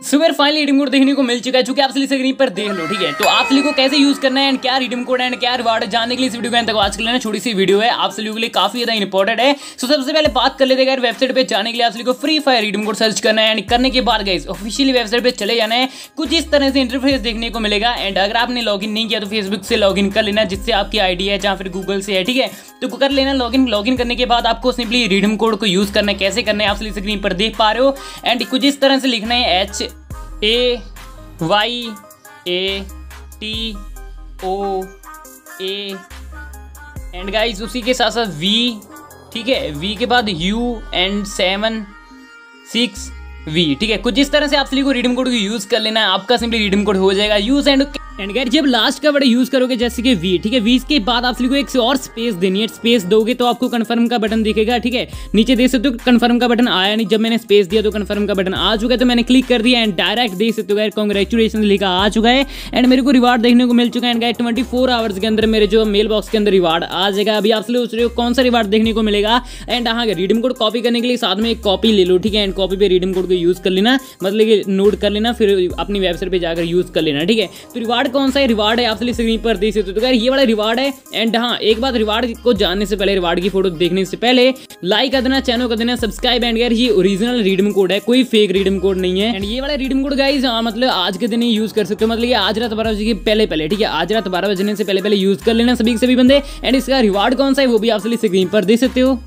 Sugar finally redeem code देखने को मिल चुका है चूँकि आप सभी स्क्रीन पर देख लो, ठीक है? तो आप सभी को कैसे यूज़ करना है एंड क्या रिडीम कोड एंड क्या रिवार्ड जानने के लिए इस वीडियो को आज के लिए छोटी सी वीडियो है, आप सभी के लिए काफ़ी ज़्यादा इंपॉर्टेंट है। सो सबसे पहले बात कर लेते हैं वेबसाइट पर जाने के लिए आप सभी को free fire redeem code search करना है एंड करने के बाद गाइस ऑफिशियली वेबसाइट पर चले जाना है। कुछ इस तरह से इंटरफेस देखने को मिलेगा एंड अगर आपने लॉग नहीं किया तो फेसबुक से लॉग कर लेना, जिससे आपकी आईडी है जहाँ फिर गूगल से है, ठीक है? तो कर लेना लॉगिन लॉगिन करने के बाद आपको सिंपली रिडीम कोड को यूज़ करना है। कैसे करना है? आप सभी स्क्रीन पर देख पा रहे हो। एंड कुछ इस तरह से लिखना है। H A Y A T O A and guys उसी के साथ साथ वी ठीक है? वी के बाद U and seven six V ठीक है? कुछ इस तरह से आप सभी को रिडीम कोड को यूज़ कर लेना है। आपका सिंपली रिडीम कोड हो जाएगा। यूज़ एंड एंड गैर जब लास्ट का वर्ड यूज़ करोगे, जैसे कि वी ठीक है? वी के बाद आप सभी को एक और स्पेस देनी है। स्पेस दोगे तो आपको कंफर्म का बटन दिखेगा, ठीक है? नीचे देख सकते हो कंफर्म का बटन आया नहीं। जब मैंने स्पेस दिया तो कंफर्म का बटन आ चुका है तो मैंने क्लिक कर दिया एंड डायरेक्ट देख सकते हो कॉन्ग्रेचुलेशन लिखा आ चुका है। एंड मेरे को रिवार्ड देखने को मिल चुका है। एंड गाइड ट्वेंटी आवर्स के अंदर मेरे जो मेल बॉक्स के अंदर रिवार्ड आ जाएगा। अभी आप रहे हो कौन सा रिवार्ड देखने को मिलेगा? एंड हाँ रिडीम कोड कॉपी करने के लिए साथ में एक कॉपी ले लो, ठीक है? एंड कॉपी पे रिडीम कोड को यूज़ कर लेना। मतलब कि नोट कर लेना, फिर अपनी वेबसाइट पर जाकर यूज़ कर लेना, ठीक है? तो रिवार्ड कौन सा रिवार्ड है? आप सभी स्क्रीन पर देख सकते हो। तो ये वाला रिवार्ड है। एंड हाँ एक बात रिवार्ड को जानने से पहले रिवार्ड की फ़ोटो देखने से पहले लाइक कर देना चैनल कर देना सब्सक्राइब एंड ये ओरिजिनल रिडीम कोड है। कोई फेक रिडीम कोड नहीं है। एंड ये वाला रिडीम कोड गाइज़ मतलब आज के दिन ही यूज़ कर सकते हो। मतलब ये आज रात बारह बजे के पहले पहले ठीक है? आज रात बारह बजने से पहले पहले यूज़ कर लेना सभी सभी बंदे। एंड इसका रिवार्ड कौन सा है, वो भी आप सभी स्क्रीन पर देख सकते हो।